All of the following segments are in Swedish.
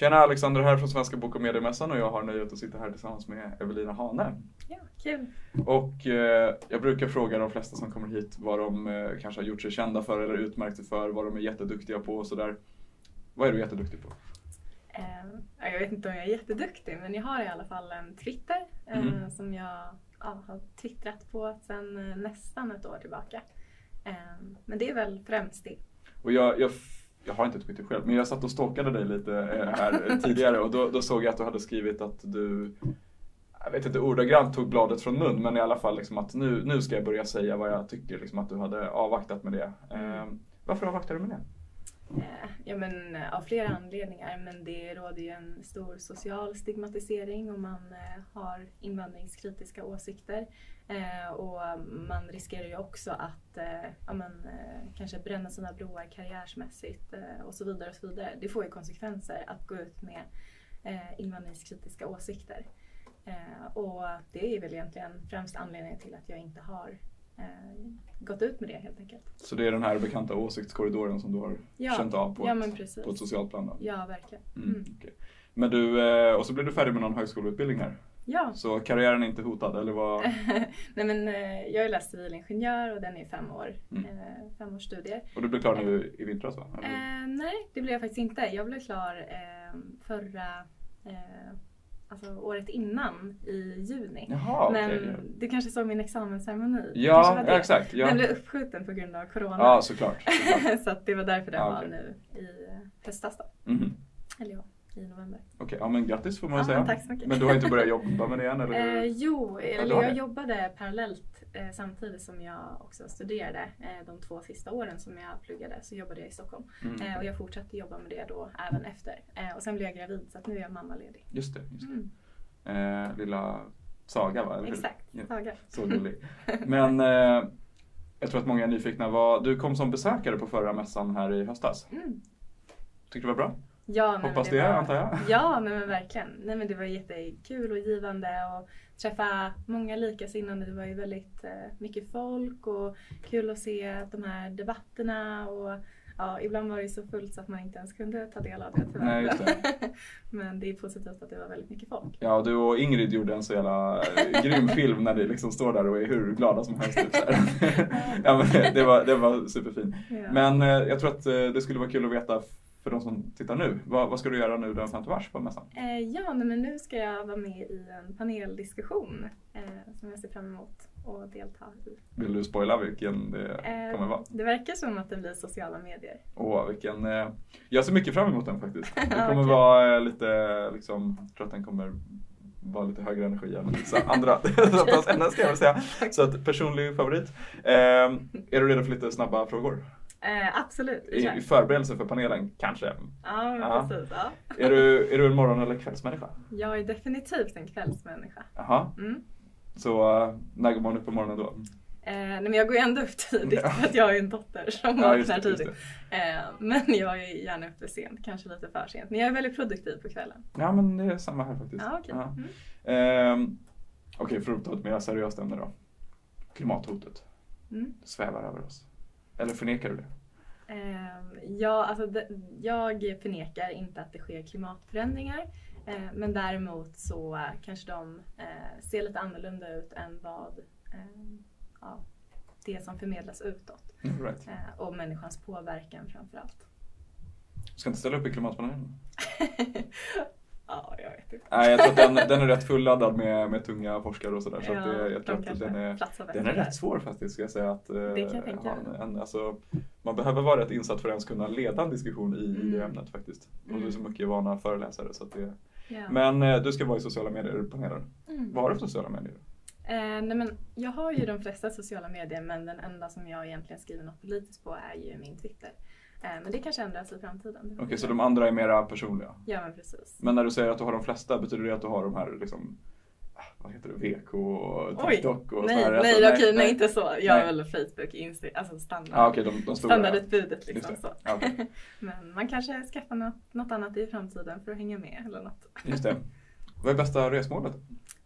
Tjena Alexander här från Svenska Bok och Mediemässan och jag har nöjet att sitta här tillsammans med Evelina Hane. Ja, kul. Och eh, jag brukar fråga de flesta som kommer hit vad de eh, kanske har gjort sig kända för eller utmärkt sig för, vad de är jätteduktiga på och sådär. Vad är du jätteduktig på? Eh, jag vet inte om jag är jätteduktig men jag har i alla fall en Twitter Mm. som jag ja, har twittrat på sedan eh, nästan ett år tillbaka. Eh, men det är väl främst det. Och jag, jag, jag har inte Twitter själv, men jag satt och stalkade dig lite eh, här tidigare och då, då såg jag att du hade skrivit att du, jag vet inte ordagrant tog bladet från mun, men i alla fall liksom att nu, nu ska jag börja säga vad jag tycker, liksom att du hade avvaktat med det. Eh, varför avvaktar du med det? Eh, ja men eh, av flera anledningar men det råder ju en stor social stigmatisering om man eh, har invandringskritiska åsikter. Eh, och man riskerar ju också att eh, ja, men, eh, kanske bränna sina broar karriärsmässigt eh, och så vidare. och så vidare. Det får ju konsekvenser att gå ut med eh, invandringskritiska åsikter. Eh, och det är väl egentligen främst anledningen till att jag inte har gått ut med det helt enkelt. Så det är den här bekanta åsiktskorridoren som du har Ja, känt av på, ja ett, på ett socialt plan? Då? Ja, verkligen. Mm, Mm. okej. Men du, eh, och så blev du färdig med någon högskoleutbildning här. Ja. Så karriären är inte hotad, eller vad? Nej men eh, jag har läst civilingenjör och den är fem år. Mm. Eh, fem års studier. Och du blev klar nu i vintras va? Eller? Eh, nej, det blev jag faktiskt inte. Jag blev klar eh, förra, eh, alltså året innan i juni. Jaha, men okej. du kanske såg min examensceremoni? Ja, var ja, exakt. Ja. Den blev uppskjuten på grund av corona. ja, såklart. såklart. så det var därför den Ja, var okej. nu i höstas då. Mhm. Eller ja, i november. Okej, ja men grattis får man Ja, säga. tack så mycket. Men du har inte börjat jobba med det än eller? Eh, hur? jo, eller jag jobbade parallellt eh, samtidigt som jag också studerade. Eh, de två sista åren som jag pluggade så jobbade jag i Stockholm. Mm. Eh, och jag fortsatte jobba med det då även efter. Eh, och sen blev jag gravid så att nu är jag mammaledig. Just det, just Mm, det. Eh, lilla Saga va? Eller hur? exakt, Ja, Saga. så gullig. Men jag tror att många är nyfikna. Vad, du kom som besökare på förra mässan här i höstas. Mm. Tyckte du det var bra? Ja, men Hoppas det, var, antar jag. Ja, nej, men verkligen. Nej, men det var jättekul och givande att träffa många likasinnande. Det var ju väldigt eh, mycket folk och kul att se de här debatterna. Och, ja, ibland var det så fullt så att man inte ens kunde ta del av det tyvärr. Nej, just det. men det är positivt att det var väldigt mycket folk. Ja, du och Ingrid gjorde en så jävla eh, grym film när ni liksom står där och är hur glada som helst. Typ, ja, men det, det, var, det var superfint. Ja. Men eh, jag tror att det skulle vara kul att veta för de som tittar nu. Vad, vad ska du göra nu den 5 mars på mässan? Eh, ja, men nu ska jag vara med i en paneldiskussion eh, som jag ser fram emot att delta i. Vill du spoila vilken det Eh, kommer vara? det verkar som att det blir sociala medier. Åh, vilken... Eh, jag ser mycket fram emot den faktiskt. Det kommer okej. vara eh, lite, liksom, jag tror att den kommer vara lite högre energi än vissa andra ämnen ska jag väl säga. Så att personlig favorit. Eh, är du redo för lite snabba frågor? Eh, absolut, I. I förberedelse för panelen, kanske? Ja, Ja. precis. Ja. Är du, är du en morgon eller kvällsmänniska? Jag är definitivt en kvällsmänniska. Jaha, Mm. så uh, när går man upp på morgonen då? Eh, nej, men jag går ju ändå upp tidigt Ja. för att jag har en dotter som Ja, vaknar tidigt. Eh, men jag är gärna uppe sent, kanske lite för sent. Men jag är väldigt produktiv på kvällen. Ja, men det är samma här faktiskt. Ja, okej. Ja. Mm. Ehm, Okej, för att ta ett mer seriöst ämne då. Klimathotet Mm. svävar över oss. Eller förnekar du det? Eh, ja, alltså, jag förnekar inte att det sker klimatförändringar. Eh, men däremot så kanske de eh, ser lite annorlunda ut än vad eh, ja, det som förmedlas utåt. Mm, right. Och människans påverkan framför allt. Ska inte ställa upp i klimatpanelen? ja, jag vet inte. Nej, jag tror att den, den är rätt fulladdad med, med tunga forskare och sådär. Så Ja, det, jag tror de att den är, den är rätt svår faktiskt, ska jag säga. Att, eh, Det kan jag tänka ha mig. alltså, man behöver vara rätt insatt för att ens kunna leda en diskussion i, i det Mm. ämnet faktiskt. Och Mm. det är så mycket vana föreläsare. Så det, Ja. Men eh, du ska vara i sociala medier-panelen. Mm. Vad har du för sociala medier? Eh, nej men jag har ju de flesta sociala medier men den enda som jag egentligen skriver något politiskt på är ju min Twitter. Eh, men det kanske ändras i framtiden. Okej, vi så de andra är mera personliga? Ja men precis. Men när du säger att du har de flesta, betyder det att du har de här liksom, ah, vad heter det, VK och Oj, TikTok och nej, sådär? nej, Alltså, okej, nej, inte så. Jag Nej. har väl Facebook, Insta, alltså standard. Ja, okej, de, de stora. Standardutbudet liksom så. Ja, okej. men man kanske skaffar något, något annat i framtiden för att hänga med eller något. Just det. Vad är bästa resmålet?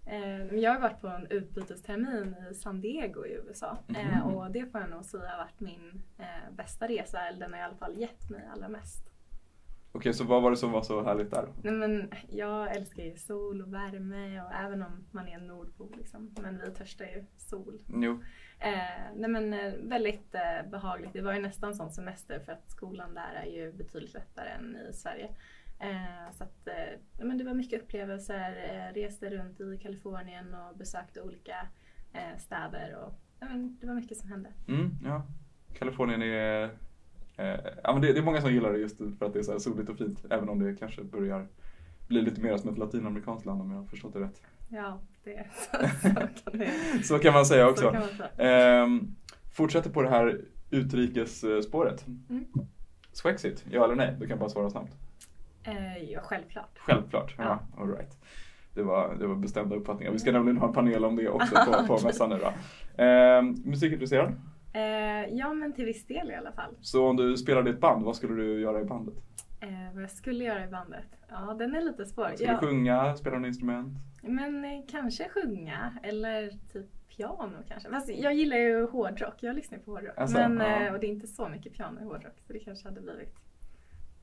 Eh, jag har varit på en utbytestermin i San Diego i USA Mhm. och det får jag nog säga har varit min eh, bästa resa, eller den har i alla fall gett mig allra mest. Okej, så vad var det som var så härligt där? Nej, men jag älskar ju sol och värme och även om man är en nordbo liksom. Men vi törstar ju sol. Jo. Eh, nej men väldigt eh, behagligt. Det var ju nästan sån semester för att skolan där är ju betydligt lättare än i Sverige. Eh, så att, eh, ja, men det var mycket upplevelser. Eh, reste runt i Kalifornien och besökte olika eh, städer. Och, ja, men det var mycket som hände. Mm, ja. Kalifornien är... Ja, men det, det är många som gillar det just för att det är så soligt och fint. Även om det kanske börjar bli lite mer som ett latinamerikanskt land om jag har förstått det rätt. Ja, det, så, så kan det Så kan man säga också. Man säga. Ehm, fortsätter på det här utrikesspåret. Mm. Swexit, ja eller nej? Du kan bara svara snabbt. Eh, ja, självklart. Självklart. Ja. Ja. All right. det, var, det var bestämda uppfattningar. Vi ska nämligen ha en panel om det också på, på mässan nu då. Ehm, musikintresserad? Eh, ja, men till viss del i alla fall. Så om du spelade i ett band, vad skulle du göra i bandet? Eh, vad jag skulle göra i bandet? Ja, den är lite svår. Skulle Ja, du sjunga, spela något instrument? men eh, kanske sjunga eller typ piano kanske. Fast jag gillar ju hårdrock, jag lyssnar på hårdrock. Alltså, men, ja. eh, och det är inte så mycket piano i hårdrock så det kanske hade blivit...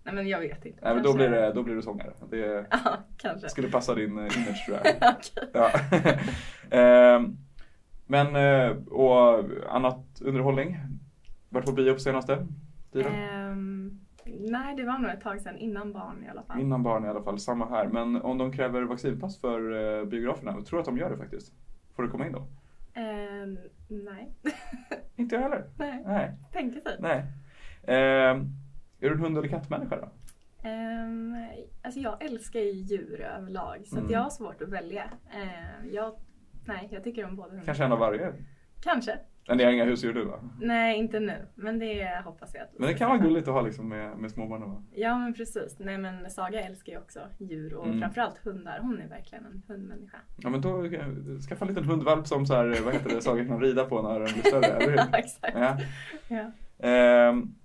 Nej men jag vet inte. Nej, men då blir, det, då blir du sångare. Det Ja, kanske. skulle passa din eh, image tror jag. Ja. Ehm, men, eh, och annat underhållning? Varit på bio på senaste tiden? Ehm, nej, det var nog ett tag sedan innan barn i alla fall. Innan barn i alla fall, samma här. Men om de kräver vaccinpass för eh, biograferna, jag tror att de gör det faktiskt. Får du komma in då? Ehm, nej. Inte jag heller. nej, Nej. tänker sig. Nej. Ehm, är du en hund eller kattmänniska då? Um, alltså jag älskar ju djur överlag så Mm. jag har svårt att välja. Ehm, jag, nej, jag tycker om båda hundar. Kanske en av varje? Kanske. Men ni har inga husdjur du va? Nej, inte nu. Men det hoppas jag att Men det kan vara gulligt att ha liksom med, med småbarnen va? Ja men precis. Nej men Saga älskar ju också djur och Mm. framförallt hundar. Hon är verkligen en hundmänniska. Ja men då, skaffa en liten hundvalp som så här, vad heter det, Saga kan rida på när den blir större, hur? Exakt. Ja. Ja. Ehm,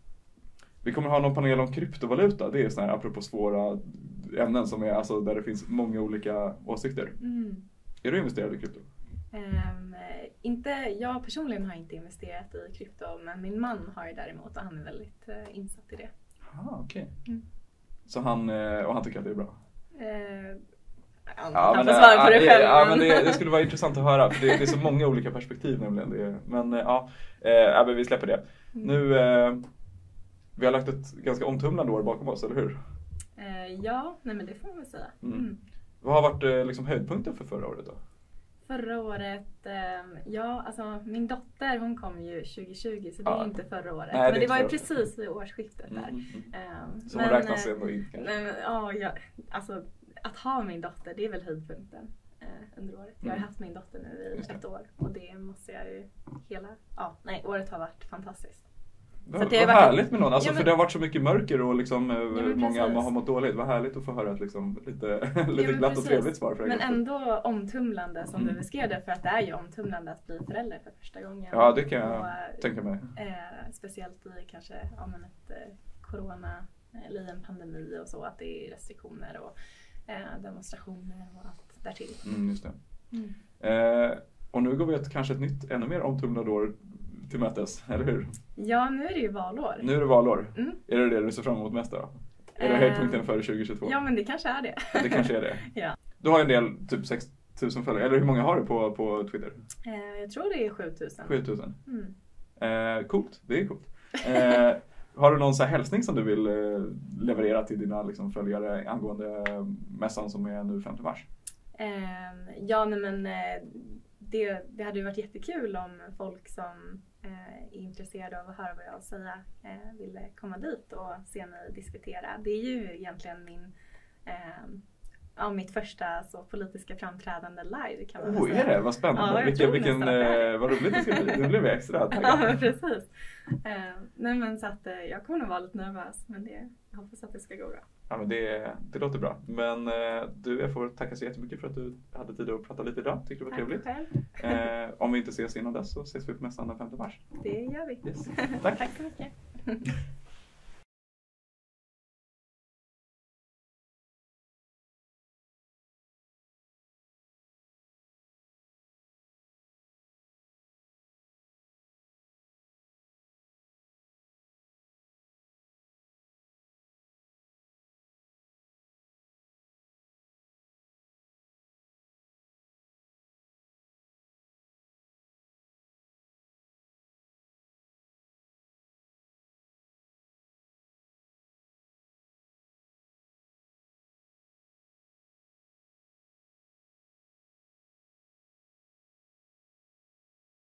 vi kommer ha någon panel om kryptovaluta. Det är sån här apropå svåra ämnen som är alltså där det finns många olika åsikter. Mm. Är du investerad i krypto? Ehm, inte, jag personligen har inte investerat i krypto men min man har ju däremot och han är väldigt eh, insatt i det. Ah, okej. Mm. Så han, eh, och han tycker att det är bra? Eh, han Ja, kan men, få svara på det själv. Ja, men det, det skulle vara intressant att höra för det, det är så många olika perspektiv nämligen. Men ja, men vi släpper det. Mm. Nu, vi har lagt ett ganska omtumlande år bakom oss, eller hur? Eh, ja, nej men det får man väl säga. Mm. Mm. Vad har varit eh, liksom, höjdpunkten för förra året då? Förra året, ehm, ja alltså min dotter hon kom ju 2020 så det Ja. är inte förra året. Nej, det men det var ju precis vid årsskiftet där. Mm. Ehm, Så hon räknas eh, ändå in kanske? Nej, men, ja, alltså att ha min dotter det är väl höjdpunkten eh, under året. Jag har Mm. haft min dotter nu i ett år och det måste jag ju hela, ja nej året har varit fantastiskt. Så det vad varit- härligt med någon, alltså, Ja, för men- det har varit så mycket mörker och liksom, eh, men många har mått dåligt. Vad härligt att få höra ett liksom, lite, lite men glatt och trevligt svar för en Men ändå omtumlande som Mm. du beskrev det för att det är ju omtumlande att bli förälder för första gången. Ja, det kan jag Och, eh, tänka mig. Eh, speciellt i kanske ja, men ett eh, corona eller i en pandemi och så att det är restriktioner och eh, demonstrationer och allt därtill. Mm, just det. Mm. Eh, och nu går vi ett, kanske ett nytt, ännu mer omtumlande år till mötes, eller hur? Ja, nu är det ju valår. Nu är det valår. Mm. Är det det du ser fram emot mest då? Är det Eh, höjdpunkten för 2022? Ja, men det kanske är det. Det kanske är det. ja. Du har ju en del, typ 6000 följare, eller hur många har du på, på Twitter? eh, jag tror det är 7000. 7000? Mm. Eh, coolt, det är coolt. Eh, har du någon så hälsning som du vill eh, leverera till dina liksom, följare angående eh, mässan som är nu 5 mars? Ehm, ja, nej, men eh, det, det hade ju varit jättekul om folk som eh, är intresserade av att höra vad jag har att säga eh, ville komma dit och se mig diskutera. Det är ju egentligen min, ehm, ja, mitt första så, politiska framträdande live kan man Oh, säga. är det? Vad spännande. Ja, jag vilken, vilken, eh, vad roligt det ska bli. Nu blev vi extra Ja, precis. Eh, nej, men så att eh, jag kommer nog vara lite nervös men det, jag hoppas att det ska gå bra. Ja, men det, det låter bra. Men eh, du, jag får tacka så jättemycket för att du hade tid att prata lite idag. Tyckte det var Tack trevligt. själv. Eh, om vi inte ses innan dess så ses vi på mässan den 5 mars. Det gör vi. Yes. Tack. Tack så mycket.